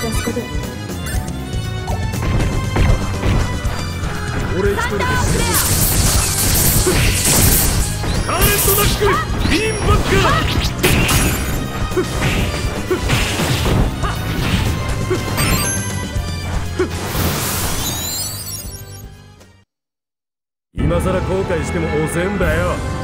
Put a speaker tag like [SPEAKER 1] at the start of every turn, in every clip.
[SPEAKER 1] せっかく出すこと
[SPEAKER 2] 俺一人で。カーレントダックビーンバッカー今さら後悔しても遅えん。だ よ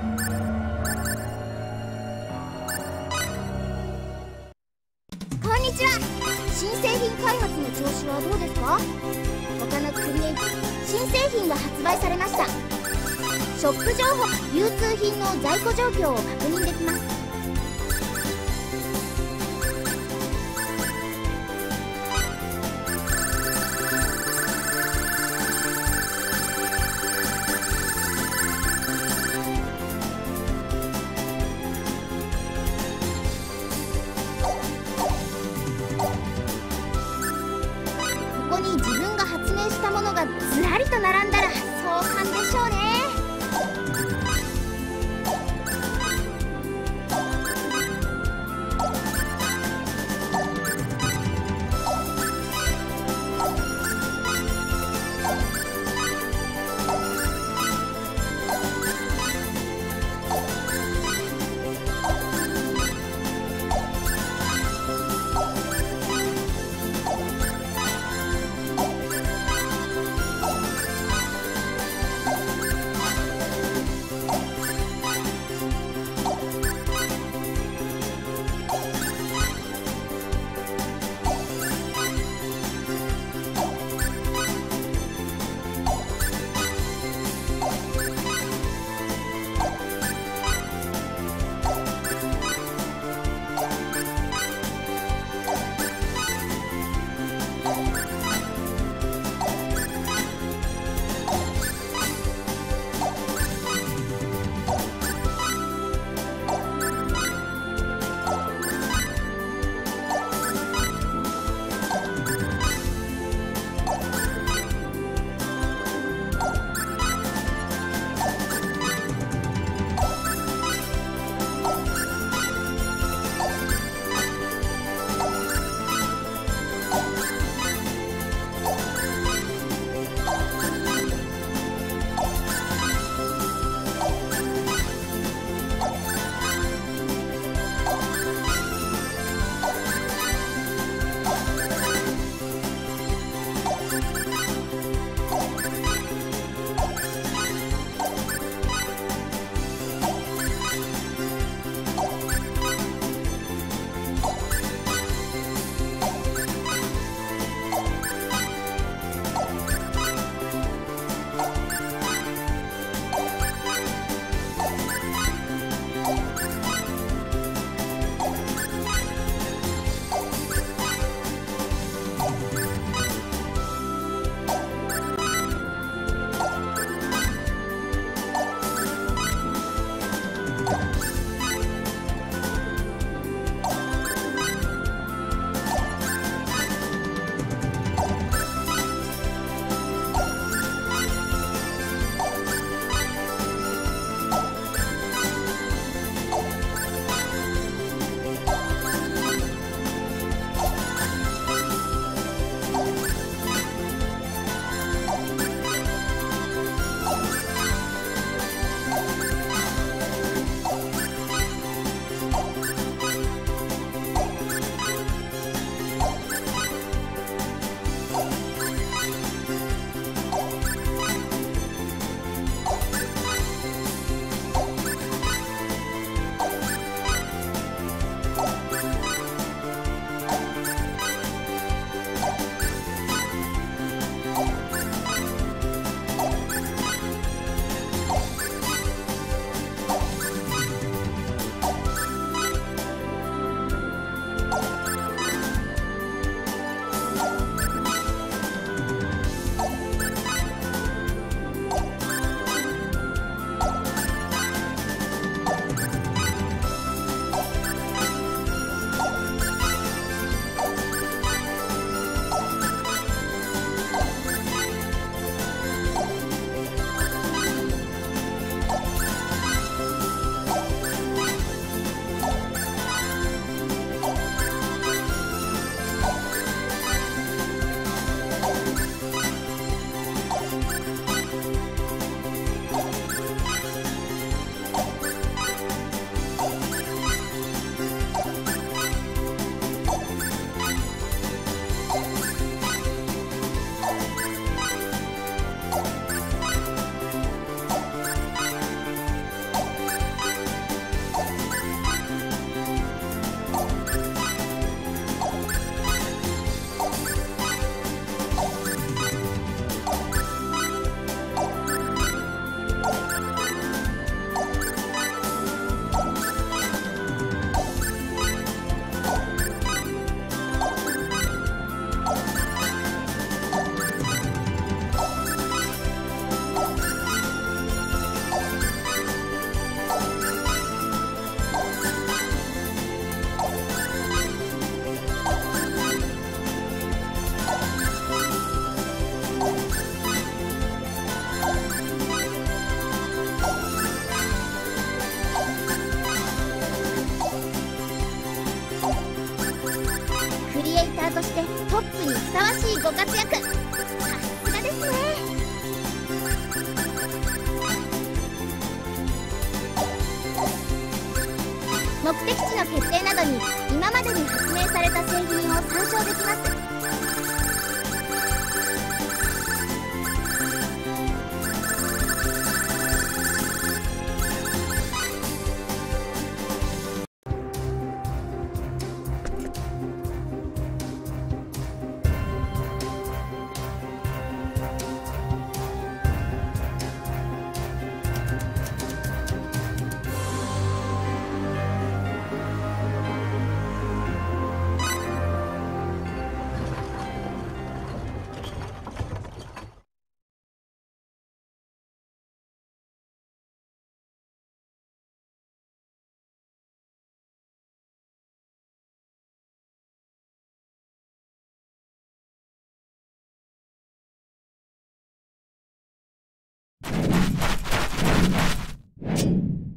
[SPEAKER 3] こんにちは。新製品開発の調子はどうですか？他のクリエイティ新製品が発売されました。ショップ情報流通品の在庫状況を確認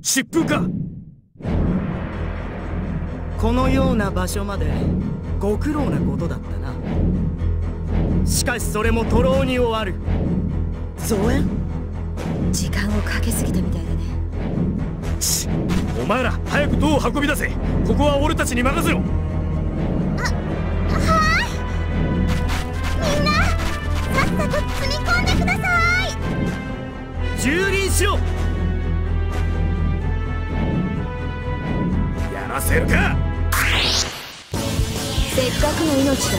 [SPEAKER 2] 疾風か。
[SPEAKER 4] このような場所までご苦労なことだったな。しかしそれも徒労に終わる。
[SPEAKER 1] 増援？時間をかけすぎたみたいだね。
[SPEAKER 2] しお前ら早く塔を運び出せ。ここは俺たちに任せろ。
[SPEAKER 3] みんなさっさと積み込んでください。
[SPEAKER 4] 蹂躙しろ
[SPEAKER 2] せるか？
[SPEAKER 1] せっかくの命だ。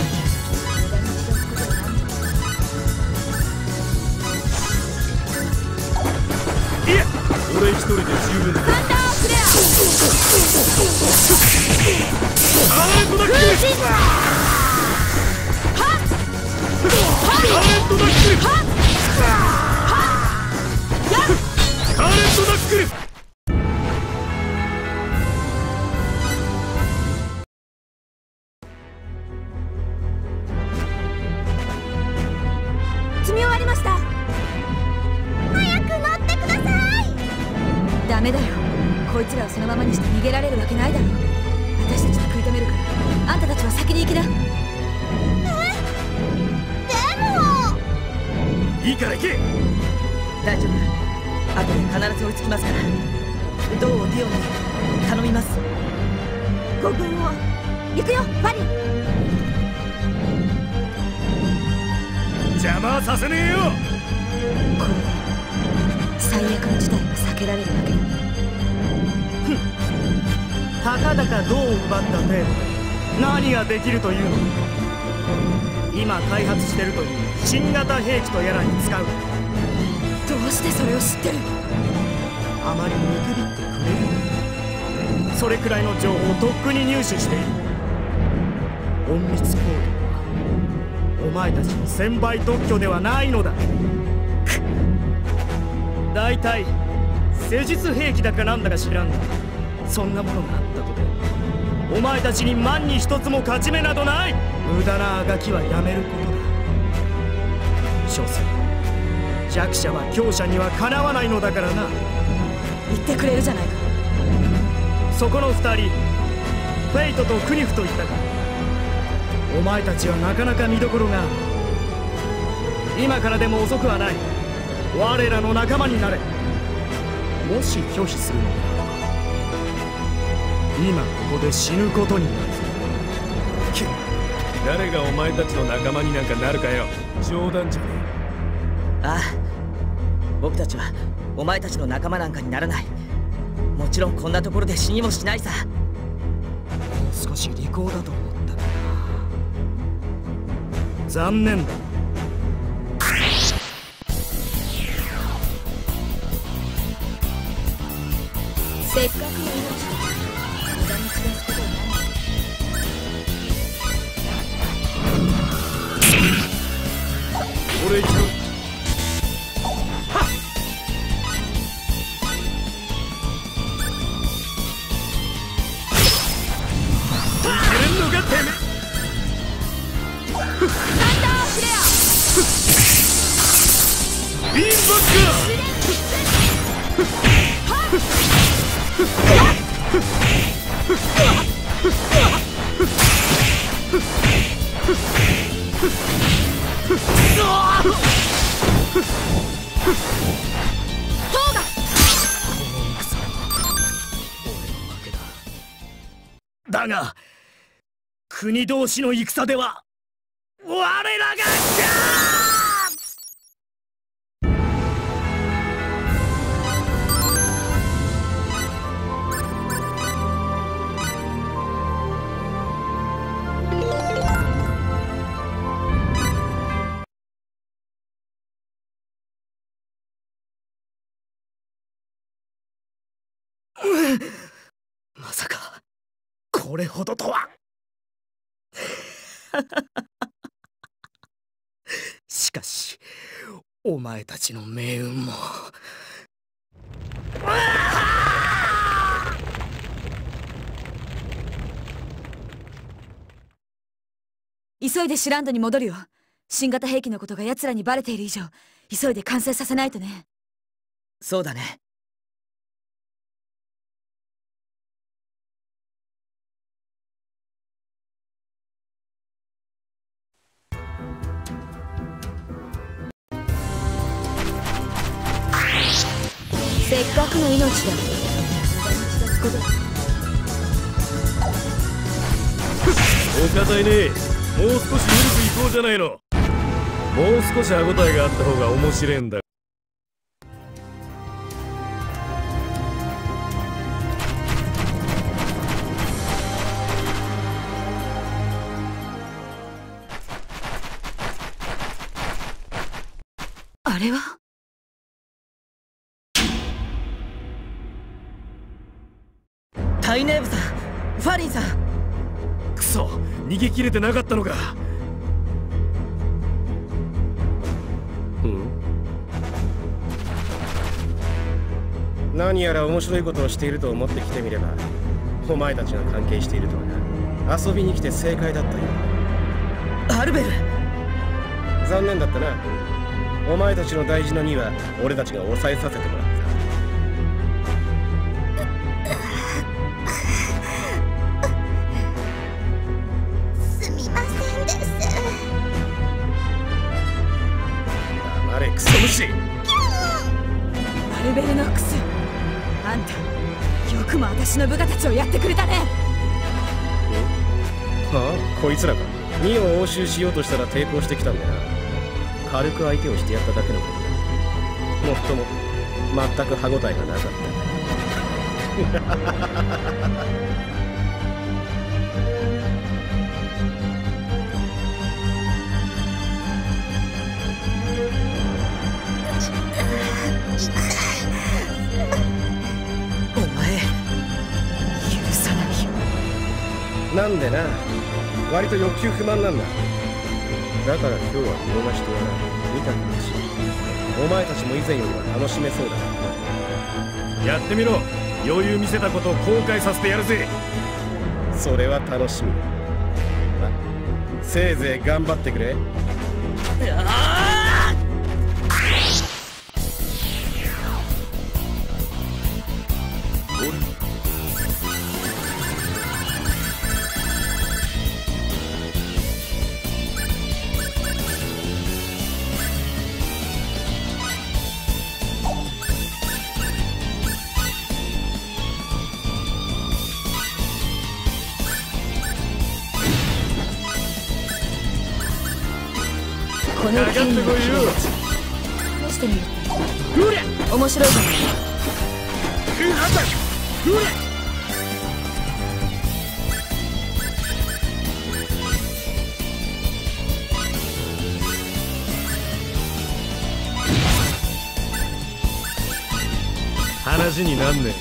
[SPEAKER 2] いや俺一人で十分だ。タレントだっけタレントだっ！けタ
[SPEAKER 1] これ
[SPEAKER 3] で
[SPEAKER 1] 最悪の事態。が避けられるわけ。
[SPEAKER 4] たかだか銅を奪った程度で何ができるというの？今開発してるという新型兵器とやらに使う。
[SPEAKER 1] どうしてそれを知ってる？
[SPEAKER 4] あまり見くびってくれる。それくらいの情報をとっくに入手している。隠密行動はお前たちの専売特許ではないのだ。大体施術兵器だかなんだか知らんがそんなものがあったとてお前たちに万に一つも勝ち目などない。無駄なあがきはやめることだ。所詮弱者は強者にはかなわないのだからな。
[SPEAKER 1] 言ってくれるじゃないか。
[SPEAKER 4] そこの二人フェイトとクニフといったかお前たちはなかなか見どころがある今からでも遅くはない。我らの仲間になれ。もし拒否するのなら今ここで死ぬことになる。
[SPEAKER 2] け誰がお前たちの仲間になんかなるかよ。冗談じゃね
[SPEAKER 5] ああ。僕たちはお前たちの仲間なんかにならない。もちろんこんなところで死にもしないさ。
[SPEAKER 4] 少し利口だと残念。だ
[SPEAKER 1] せっかく。の命を無駄に散らすことはない
[SPEAKER 2] え俺一度
[SPEAKER 4] だが国同士の戦では我らがまさかこれほどとは。しかしお前たちの命運も。
[SPEAKER 1] 急いでシュランドに戻るよ。新型兵器のことが奴らにバレている以上急いで完成させないとね。
[SPEAKER 5] そうだね
[SPEAKER 1] せっかくの命だ。
[SPEAKER 2] お堅いね。もう少し緩く行こうじゃないの。もう少し歯応えがあった方が面白いんだ。
[SPEAKER 1] あれは？
[SPEAKER 5] タイネーブさんファリンさん。
[SPEAKER 2] クソ逃げ切れてなかったのか。うん？
[SPEAKER 6] 何やら面白いことをしていると思って来てみればお前たちが関係しているとはな。遊びに来て正解だったよ
[SPEAKER 5] アルベル。
[SPEAKER 6] 残念だったな。お前たちの大事な2は俺たちが抑えさせてもらっクソ虫。
[SPEAKER 1] アルベルノックス。あんたよくも私の部下たちをやってくれたね。
[SPEAKER 6] はあ？こいつらか。2を押収しようとしたら抵抗してきたんでな。軽く相手をしてやっただけのこと。だもっとも全く歯応えがなかった
[SPEAKER 5] な
[SPEAKER 6] んでな割と欲求不満なんだ。だから今日は見逃してやらない見たくなしお前たちも以前よりは楽しめそうだ。な
[SPEAKER 2] やってみろ。余裕見せたことを後悔させてやるぜ。
[SPEAKER 6] それは楽しみ。だませいぜい頑張ってくれ。
[SPEAKER 1] この
[SPEAKER 2] ってこいよ
[SPEAKER 1] 試してみる面白いかも
[SPEAKER 2] 話になんねえ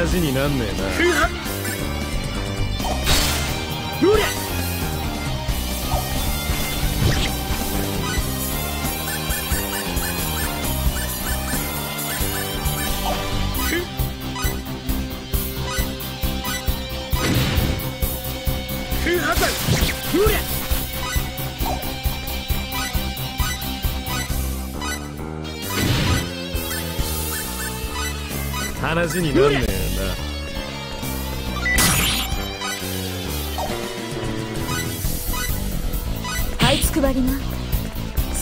[SPEAKER 2] 話になんねえな。になね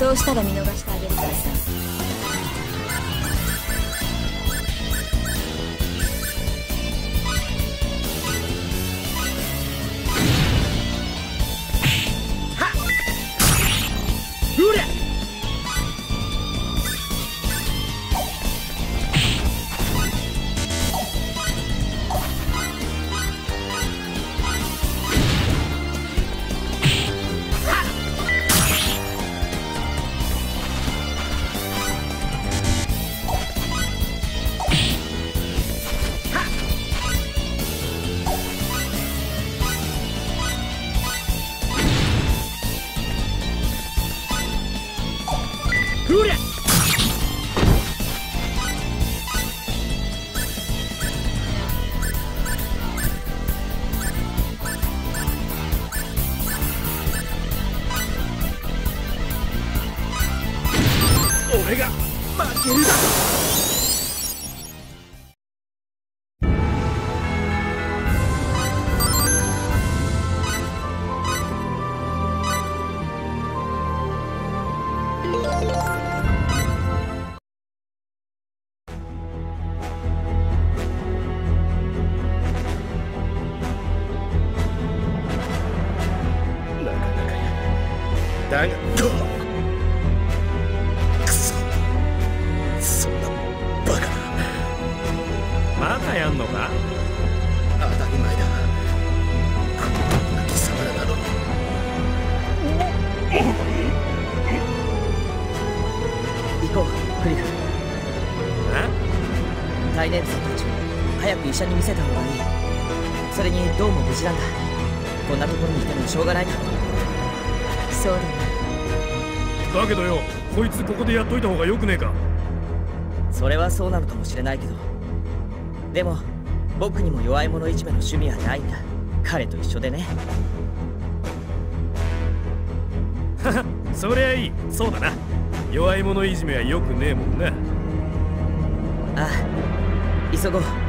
[SPEAKER 1] そうしたら見逃してあげるからさ
[SPEAKER 6] い。
[SPEAKER 2] まだやんのか？
[SPEAKER 6] 当たり前だ。こんな貴様らなのに
[SPEAKER 5] 行こうクリフ。
[SPEAKER 2] え？
[SPEAKER 5] タイネームさんたちを早く医者に見せた方がいい。それにどうも無事なんだ。こんなところにいてもしょうがないだろ
[SPEAKER 1] そうだね。
[SPEAKER 2] だけどよこいつここでやっといた方がよくねえか？
[SPEAKER 5] それはそうなのかもしれないけどでも僕にも弱い者いじめの趣味はないんだ。彼と一緒でね。
[SPEAKER 2] そりゃいい。そうだな。弱い者いじめはよくねえもんな。
[SPEAKER 5] ああ急ごう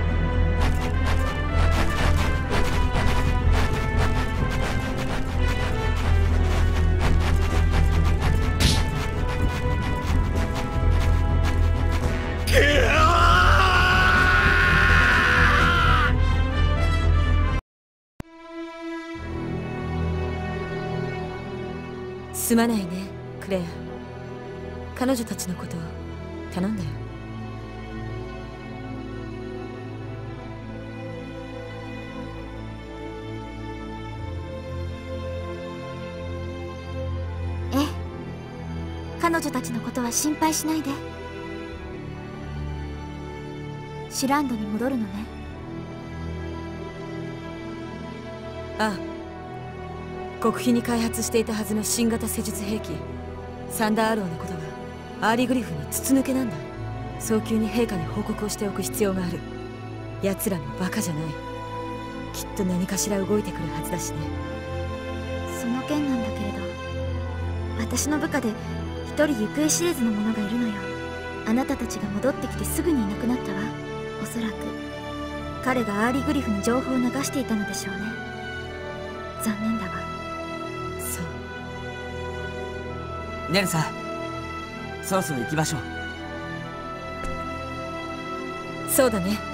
[SPEAKER 1] すまないねクレア。彼女たちのことを頼んだよ。
[SPEAKER 3] え？え彼女たちのことは心配しないで。シュランドに戻るのね。
[SPEAKER 1] ああ極秘に開発していたはずの新型施術兵器サンダーアローのことがアーリグリフに筒抜けなんだ。早急に陛下に報告をしておく必要がある。奴らもバカじゃない。きっと何かしら動いてくるはずだしね。
[SPEAKER 3] その件なんだけれど私の部下で一人行方知れずの者がいるのよ。あなたたちが戻ってきてすぐにいなくなったわ。おそらく。彼がアーリグリフに情報を流していたのでしょうね。残念だわ。
[SPEAKER 5] ネルさんそろそろ行きましょう。
[SPEAKER 1] そうだね。